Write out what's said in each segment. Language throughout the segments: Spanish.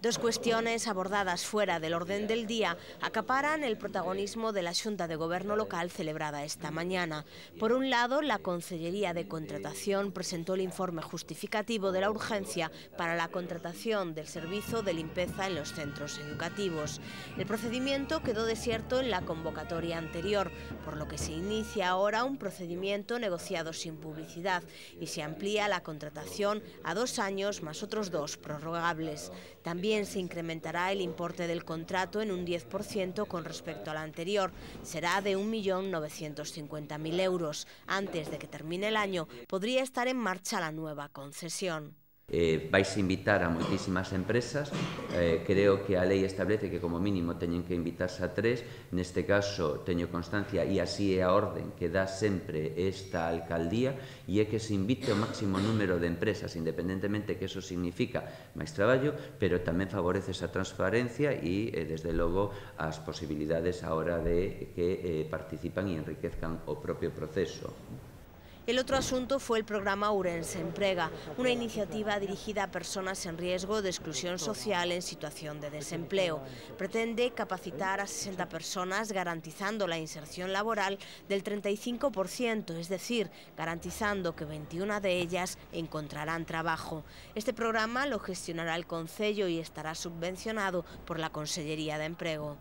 Dos cuestiones abordadas fuera del orden del día acaparan el protagonismo de la Junta de Gobierno local celebrada esta mañana. Por un lado, la Consellería de Contratación presentó el informe justificativo de la urgencia para la contratación del servicio de limpieza en los centros educativos. El procedimiento quedó desierto en la convocatoria anterior, por lo que se inicia ahora un procedimiento negociado sin publicidad y se amplía la contratación a dos años más otros dos prorrogables. También se incrementará el importe del contrato en un 10% con respecto al anterior. Será de 1.950.000 euros. Antes de que termine el año, podría estar en marcha la nueva concesión. eh, vais invitar a moitísimas empresas eh, creo que a lei establece que como mínimo teñen que invitarse a tres neste caso teño constancia e así é a orden que dá sempre esta alcaldía e é que se invite o máximo número de empresas independentemente que eso significa máis traballo pero tamén favorece esa transparencia e eh, desde logo as posibilidades a hora de que eh, participan e enriquezcan o propio proceso. El otro asunto fue el programa Urense Emprega, una iniciativa dirigida a personas en riesgo de exclusión social en situación de desempleo. Pretende capacitar a 60 personas garantizando la inserción laboral del 35%, es decir, garantizando que 21 de ellas encontrarán trabajo. Este programa lo gestionará el Concello y estará subvencionado por la Consellería de Emprego.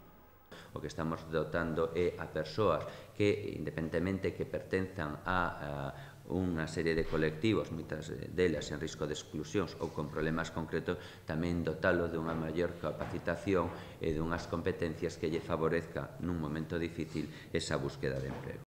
o que estamos dotando é a persoas que, independentemente que pertenzan a, a unha serie de colectivos, moitas delas en risco de exclusións ou con problemas concretos, tamén dotalo dunha maior capacitación e dunhas competencias que lle favorezca nun momento difícil esa búsqueda de emprego.